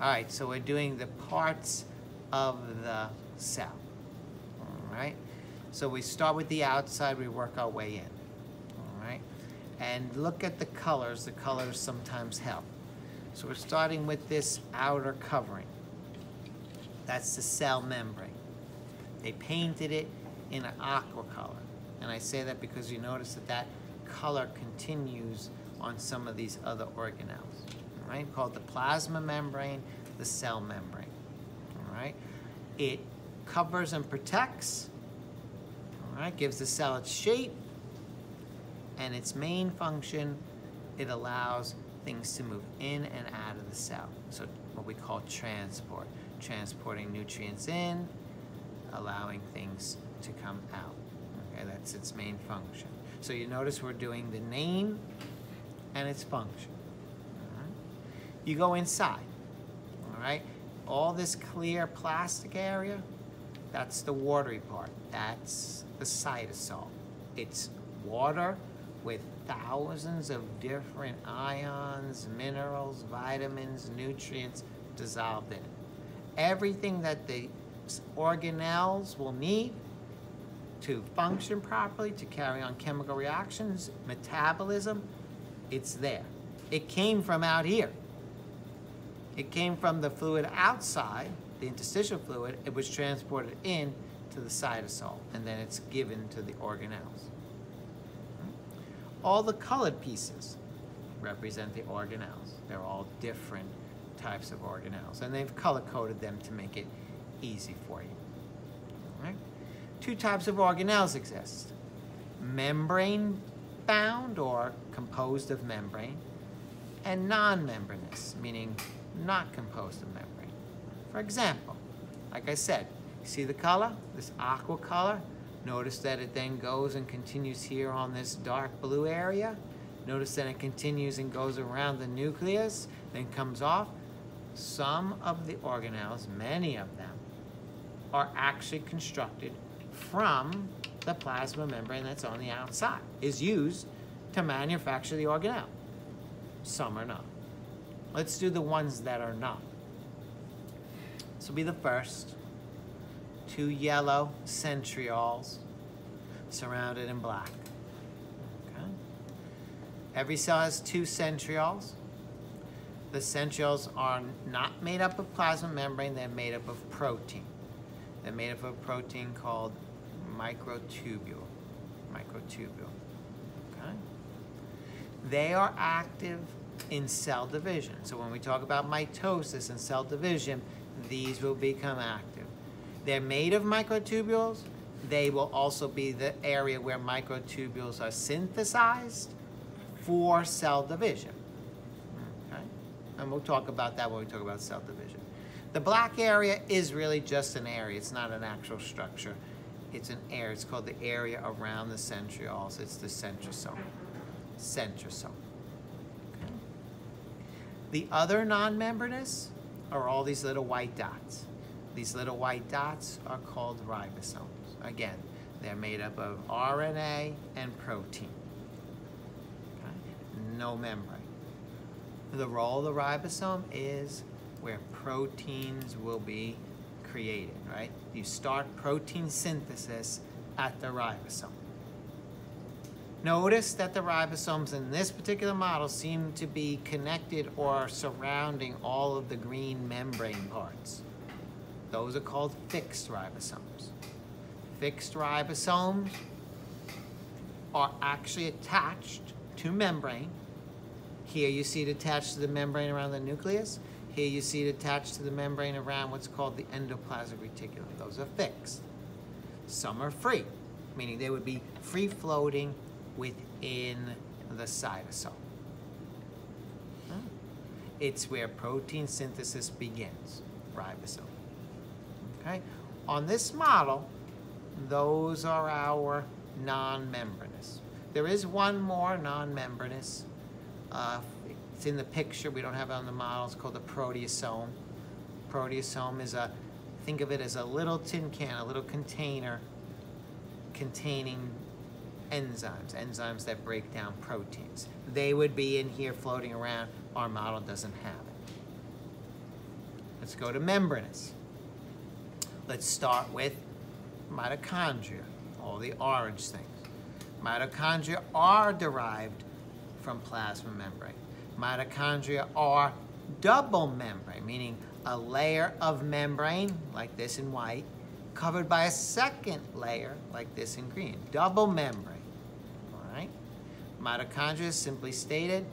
All right, so we're doing the parts of the cell. All right, so we start with the outside, we work our way in. All right, and look at the colors. The colors sometimes help. So we're starting with this outer covering. That's the cell membrane. They painted it in an aqua color. And I say that because you notice that that color continues on some of these other organelles, right? Called the plasma membrane, the cell membrane, all right? It covers and protects, all right? Gives the cell its shape, and its main function, it allows things to move in and out of the cell. So what we call transport, transporting nutrients in, allowing things to come out. Okay, that's its main function. So you notice we're doing the name and its function. You go inside, all right? All this clear plastic area, that's the watery part. That's the cytosol. It's water with thousands of different ions, minerals, vitamins, nutrients dissolved in it. Everything that the organelles will need to function properly, to carry on chemical reactions, metabolism, it's there. It came from out here. It came from the fluid outside, the interstitial fluid, it was transported in to the cytosol, and then it's given to the organelles. All the colored pieces represent the organelles. They're all different types of organelles, and they've color-coded them to make it easy for you. Right? Two types of organelles exist. Membrane bound or composed of membrane, and non-membranous, meaning not composed of membrane. For example, like I said, see the color, this aqua color? Notice that it then goes and continues here on this dark blue area. Notice that it continues and goes around the nucleus, then comes off. Some of the organelles, many of them, are actually constructed from the plasma membrane that's on the outside, is used to manufacture the organelle. Some are not. Let's do the ones that are not. This will be the first. Two yellow centrioles surrounded in black. Okay. Every cell has two centrioles. The centrioles are not made up of plasma membrane, they're made up of protein. They're made up of a protein called microtubule. Microtubule. Okay? They are active in cell division. So when we talk about mitosis and cell division, these will become active. They're made of microtubules. They will also be the area where microtubules are synthesized for cell division. Okay? And we'll talk about that when we talk about cell division. The black area is really just an area. It's not an actual structure. It's an area. It's called the area around the centrioles. It's the centrosome. Centrosome. The other non-membranous are all these little white dots. These little white dots are called ribosomes. Again, they're made up of RNA and protein. Okay. No membrane. The role of the ribosome is where proteins will be created, right? You start protein synthesis at the ribosome. Notice that the ribosomes in this particular model seem to be connected or surrounding all of the green membrane parts. Those are called fixed ribosomes. Fixed ribosomes are actually attached to membrane. Here you see it attached to the membrane around the nucleus. Here you see it attached to the membrane around what's called the endoplasmic reticulum. Those are fixed. Some are free, meaning they would be free floating within the cytosol. It's where protein synthesis begins, ribosome. Okay? On this model, those are our non-membranous. There is one more non-membranous uh, it's in the picture, we don't have it on the model, it's called the proteasome. Proteasome is a, think of it as a little tin can, a little container containing enzymes, enzymes that break down proteins. They would be in here floating around. Our model doesn't have it. Let's go to membranous. Let's start with mitochondria, all the orange things. Mitochondria are derived from plasma membrane. Mitochondria are double membrane, meaning a layer of membrane, like this in white, covered by a second layer, like this in green. Double membrane? Mitochondria, simply stated,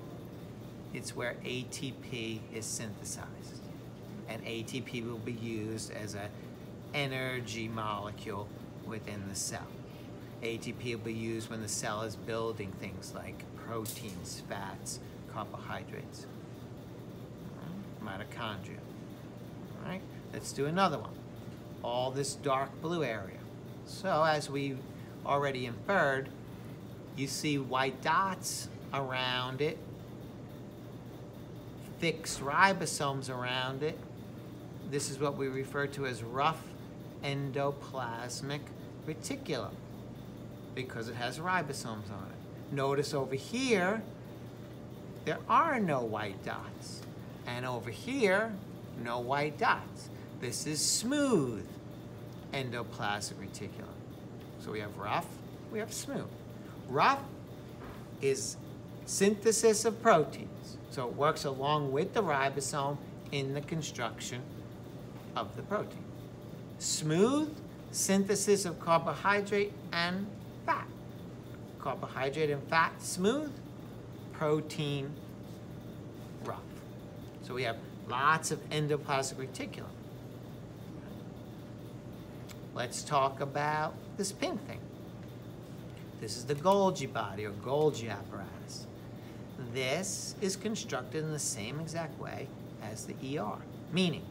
it's where ATP is synthesized. And ATP will be used as an energy molecule within the cell. ATP will be used when the cell is building things like proteins, fats, carbohydrates, mitochondria. All right, let's do another one. All this dark blue area. So as we already inferred, you see white dots around it, fixed ribosomes around it. This is what we refer to as rough endoplasmic reticulum because it has ribosomes on it. Notice over here, there are no white dots. And over here, no white dots. This is smooth endoplasmic reticulum. So we have rough, we have smooth. Rough is synthesis of proteins. So it works along with the ribosome in the construction of the protein. Smooth, synthesis of carbohydrate and fat. Carbohydrate and fat, smooth. Protein, rough. So we have lots of endoplasmic reticulum. Let's talk about this pink thing. This is the Golgi body or Golgi apparatus. This is constructed in the same exact way as the ER, meaning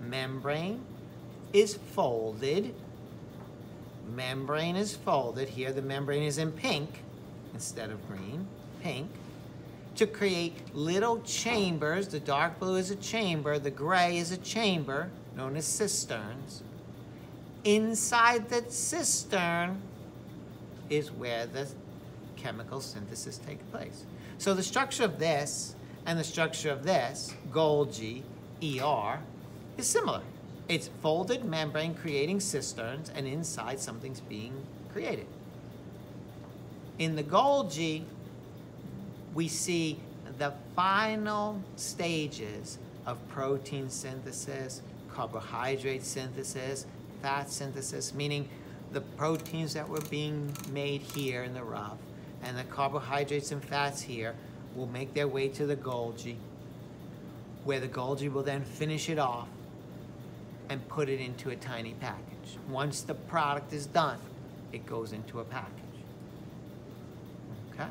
membrane is folded. Membrane is folded. Here the membrane is in pink instead of green, pink, to create little chambers. The dark blue is a chamber, the gray is a chamber known as cisterns. Inside that cistern is where the chemical synthesis takes place. So the structure of this and the structure of this, Golgi, ER, is similar. It's folded membrane creating cisterns, and inside something's being created. In the Golgi, we see the final stages of protein synthesis, carbohydrate synthesis, fat synthesis, meaning the proteins that were being made here in the rough and the carbohydrates and fats here will make their way to the Golgi, where the Golgi will then finish it off and put it into a tiny package. Once the product is done, it goes into a package. Okay?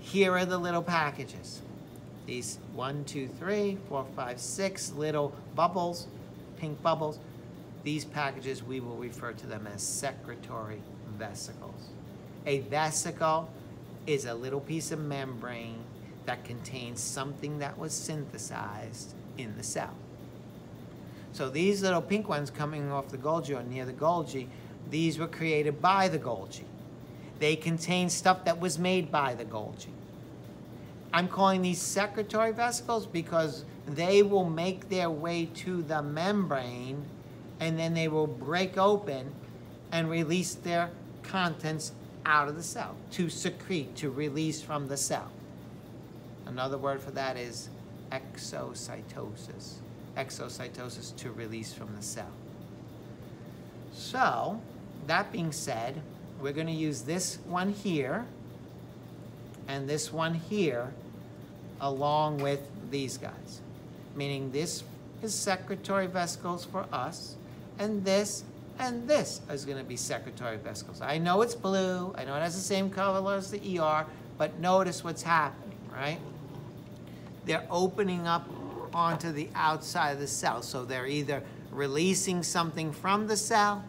Here are the little packages. These one, two, three, four, five, six little bubbles, pink bubbles. These packages, we will refer to them as secretory vesicles. A vesicle is a little piece of membrane that contains something that was synthesized in the cell. So these little pink ones coming off the Golgi or near the Golgi, these were created by the Golgi. They contain stuff that was made by the Golgi. I'm calling these secretory vesicles because they will make their way to the membrane and then they will break open and release their contents out of the cell to secrete, to release from the cell. Another word for that is exocytosis exocytosis to release from the cell. So, that being said, we're going to use this one here and this one here along with these guys. Meaning this is secretory vesicles for us and this and this is going to be secretory vesicles. I know it's blue. I know it has the same color as the ER, but notice what's happening, right? They're opening up onto the outside of the cell. So they're either releasing something from the cell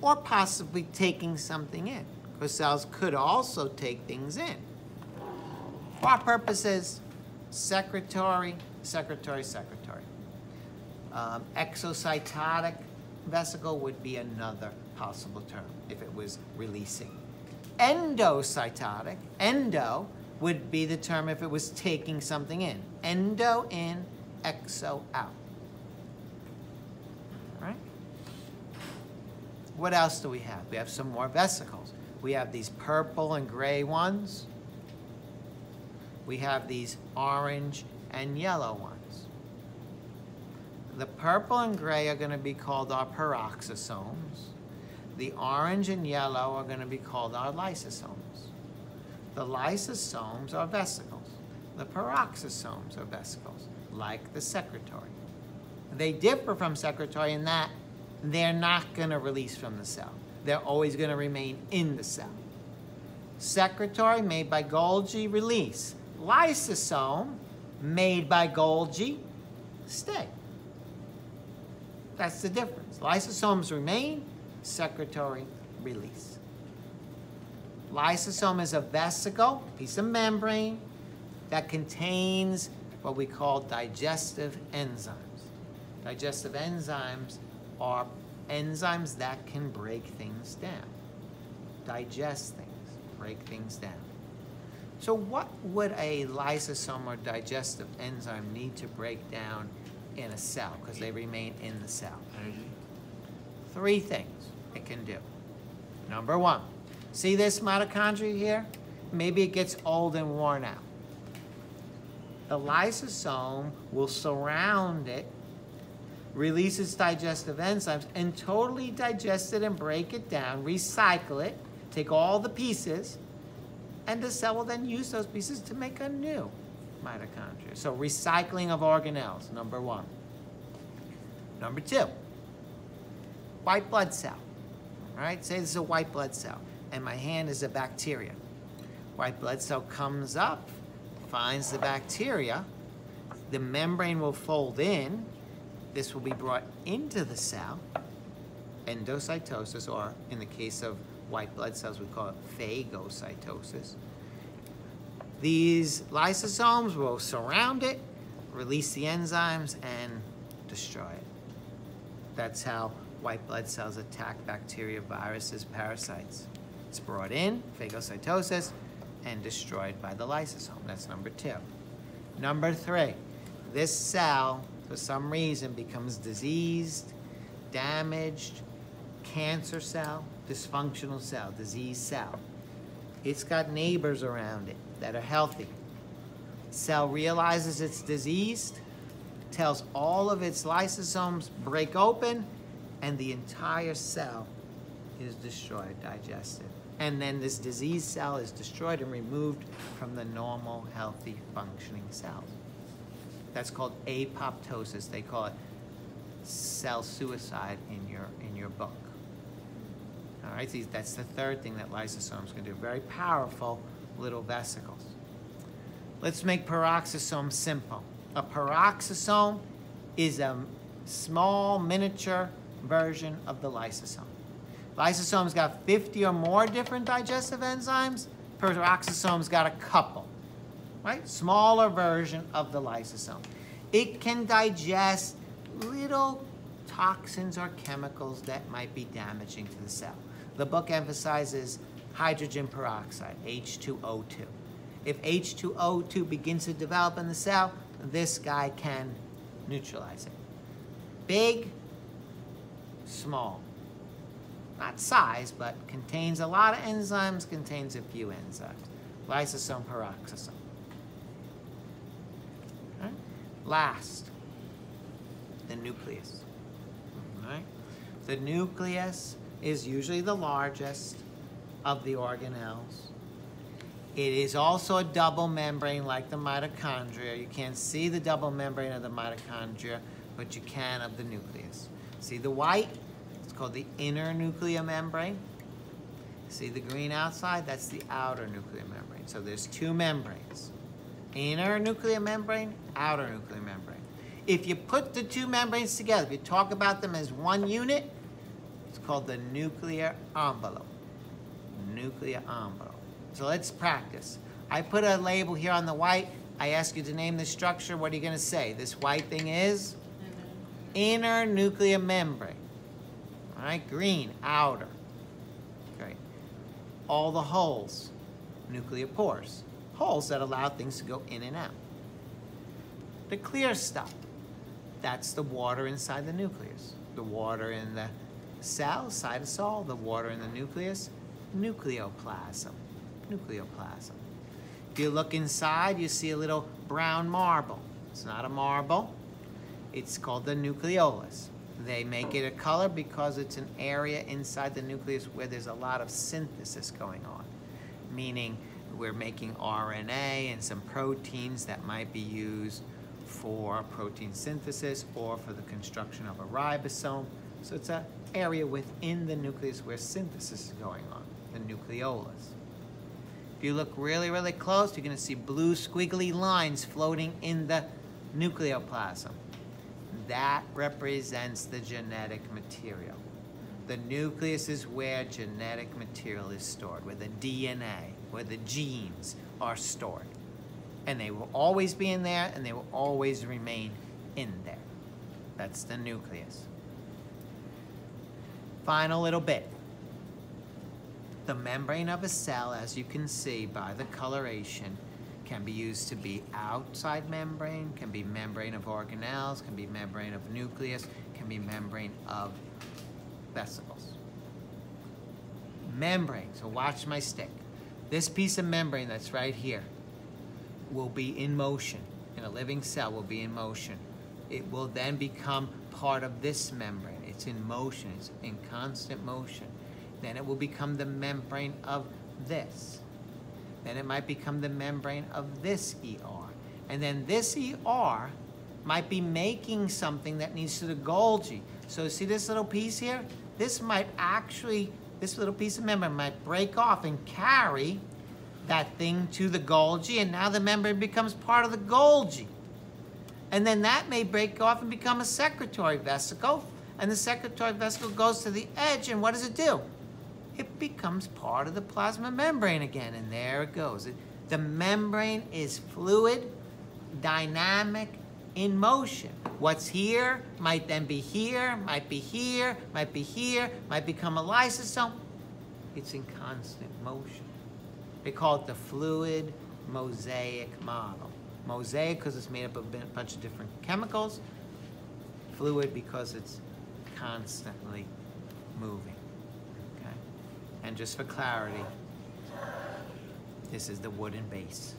or possibly taking something in, because cells could also take things in. For our purposes, secretory, secretory, secretory. Um, exocytotic vesicle would be another possible term if it was releasing. Endocytotic, endo, would be the term if it was taking something in. Endo in, exo out. right? What else do we have? We have some more vesicles. We have these purple and gray ones. We have these orange and yellow ones. The purple and gray are going to be called our peroxisomes. The orange and yellow are going to be called our lysosomes. The lysosomes are vesicles. The peroxisomes are vesicles, like the secretory. They differ from secretory in that they're not going to release from the cell. They're always going to remain in the cell. Secretory made by Golgi, release. Lysosome made by Golgi, stay. That's the difference. Lysosomes remain, secretory release. Lysosome is a vesicle, piece of membrane, that contains what we call digestive enzymes. Digestive enzymes are enzymes that can break things down, digest things, break things down. So what would a lysosome or digestive enzyme need to break down in a cell because they remain in the cell? Energy. Three things it can do. Number one, see this mitochondria here? Maybe it gets old and worn out. The lysosome will surround it release its digestive enzymes, and totally digest it and break it down, recycle it, take all the pieces, and the cell will then use those pieces to make a new mitochondria. So recycling of organelles, number one. Number two, white blood cell. All right, say this is a white blood cell, and my hand is a bacteria. White blood cell comes up, finds the bacteria, the membrane will fold in, this will be brought into the cell, endocytosis, or in the case of white blood cells, we call it phagocytosis. These lysosomes will surround it, release the enzymes, and destroy it. That's how white blood cells attack bacteria, viruses, parasites. It's brought in, phagocytosis, and destroyed by the lysosome. That's number two. Number three, this cell for some reason becomes diseased, damaged, cancer cell, dysfunctional cell, disease cell. It's got neighbors around it that are healthy. Cell realizes it's diseased, tells all of its lysosomes break open, and the entire cell is destroyed, digested. And then this diseased cell is destroyed and removed from the normal, healthy, functioning cell. That's called apoptosis. They call it cell suicide in your in your book. All right, that's the third thing that lysosomes can do. Very powerful little vesicles. Let's make peroxisome simple. A peroxisome is a small miniature version of the lysosome. Lysosome's got 50 or more different digestive enzymes. Peroxisome's got a couple right? Smaller version of the lysosome. It can digest little toxins or chemicals that might be damaging to the cell. The book emphasizes hydrogen peroxide, H2O2. If H2O2 begins to develop in the cell, this guy can neutralize it. Big, small. Not size, but contains a lot of enzymes, contains a few enzymes. Lysosome, peroxisome. Last, the nucleus. The nucleus is usually the largest of the organelles. It is also a double membrane like the mitochondria. You can't see the double membrane of the mitochondria, but you can of the nucleus. See the white? It's called the inner nuclear membrane. See the green outside? That's the outer nuclear membrane. So there's two membranes inner nuclear membrane, outer nuclear membrane. If you put the two membranes together, if you talk about them as one unit, it's called the nuclear envelope. Nuclear envelope. So let's practice. I put a label here on the white. I ask you to name the structure. What are you going to say? This white thing is? Inner nuclear membrane. All right, green, outer. Great. All the holes, nuclear pores holes that allow things to go in and out. The clear stuff, that's the water inside the nucleus. the water in the cell, cytosol, the water in the nucleus, nucleoplasm, nucleoplasm. If you look inside, you see a little brown marble. It's not a marble. It's called the nucleolus. They make it a color because it's an area inside the nucleus where there's a lot of synthesis going on, meaning we're making RNA and some proteins that might be used for protein synthesis or for the construction of a ribosome. So it's an area within the nucleus where synthesis is going on, the nucleolus. If you look really, really close, you're going to see blue squiggly lines floating in the nucleoplasm. That represents the genetic material. The nucleus is where genetic material is stored, where the DNA, where the genes are stored. And they will always be in there, and they will always remain in there. That's the nucleus. Final little bit. The membrane of a cell, as you can see by the coloration, can be used to be outside membrane, can be membrane of organelles, can be membrane of nucleus, can be membrane of vesicles. Membrane, so watch my stick. This piece of membrane that's right here will be in motion, in a living cell will be in motion. It will then become part of this membrane. It's in motion, it's in constant motion. Then it will become the membrane of this then it might become the membrane of this ER. And then this ER might be making something that needs to the Golgi. So see this little piece here? This might actually, this little piece of membrane might break off and carry that thing to the Golgi, and now the membrane becomes part of the Golgi. And then that may break off and become a secretory vesicle, and the secretory vesicle goes to the edge, and what does it do? It becomes part of the plasma membrane again, and there it goes. The membrane is fluid, dynamic, in motion. What's here might then be here, might be here, might be here, might become a lysosome. It's in constant motion. They call it the fluid mosaic model. Mosaic because it's made up of a bunch of different chemicals. Fluid because it's constantly moving. And just for clarity, this is the wooden base.